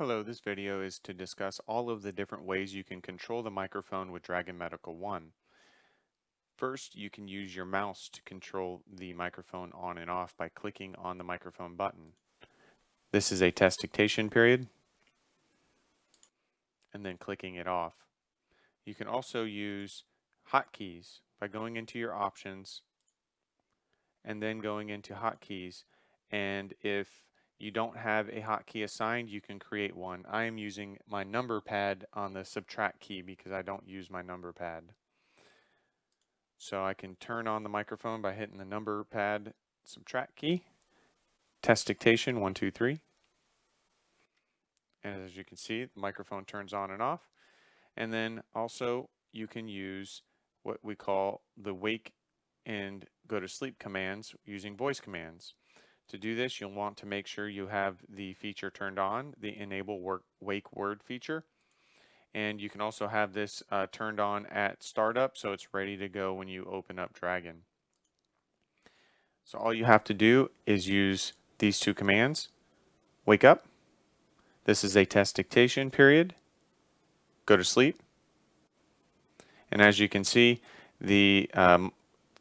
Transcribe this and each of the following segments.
Hello, this video is to discuss all of the different ways you can control the microphone with Dragon Medical One. First, you can use your mouse to control the microphone on and off by clicking on the microphone button. This is a test dictation period, and then clicking it off. You can also use hotkeys by going into your options and then going into hotkeys. And if you don't have a hotkey assigned, you can create one. I am using my number pad on the subtract key because I don't use my number pad. So I can turn on the microphone by hitting the number pad subtract key. Test dictation, one, two, three. And as you can see, the microphone turns on and off. And then also you can use what we call the wake and go to sleep commands using voice commands. To do this, you'll want to make sure you have the feature turned on, the enable work, wake word feature. And you can also have this uh, turned on at startup so it's ready to go when you open up Dragon. So all you have to do is use these two commands. Wake up. This is a test dictation period. Go to sleep. And as you can see, the um,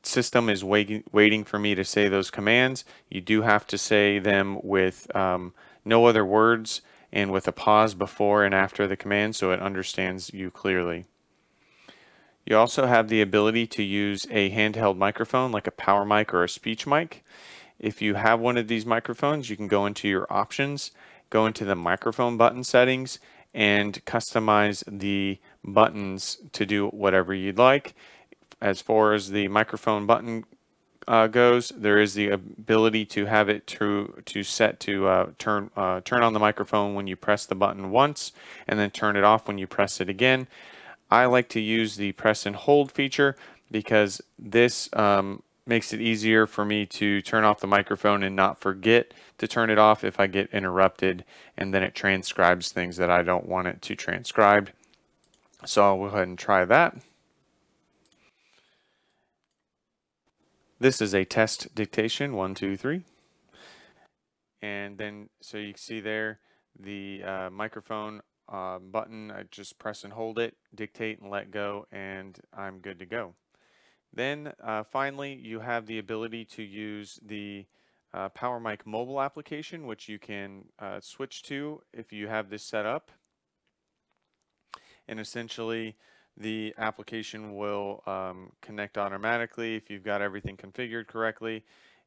system is waiting, waiting for me to say those commands. You do have to say them with um, no other words and with a pause before and after the command so it understands you clearly. You also have the ability to use a handheld microphone like a PowerMic or a SpeechMike. If you have one of these microphones, you can go into your options, go into the microphone button settings, and customize the buttons to do whatever you'd like as far as the microphone button uh, goes, there is the ability to have it to to set to uh, turn uh, turn on the microphone when you press the button once, and then turn it off when you press it again. I like to use the press and hold feature because this um, makes it easier for me to turn off the microphone and not forget to turn it off if I get interrupted, and then it transcribes things that I don't want it to transcribe. So I'll go ahead and try that. This is a test dictation, one, two, three. And then, so you can see there, the uh, microphone uh, button, I just press and hold it, dictate and let go, and I'm good to go. Then uh, finally, you have the ability to use the uh, PowerMic mobile application, which you can uh, switch to if you have this set up. And essentially, the application will um, connect automatically if you've got everything configured correctly.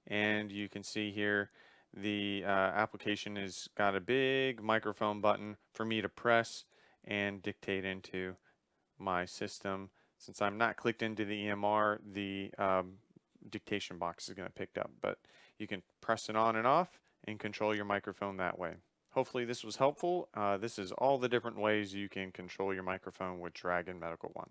And you can see here the uh, application has got a big microphone button for me to press and dictate into my system. Since I'm not clicked into the EMR, the um, dictation box is going to pick up. But you can press it on and off and control your microphone that way. Hopefully this was helpful. Uh, this is all the different ways you can control your microphone with Dragon Medical One.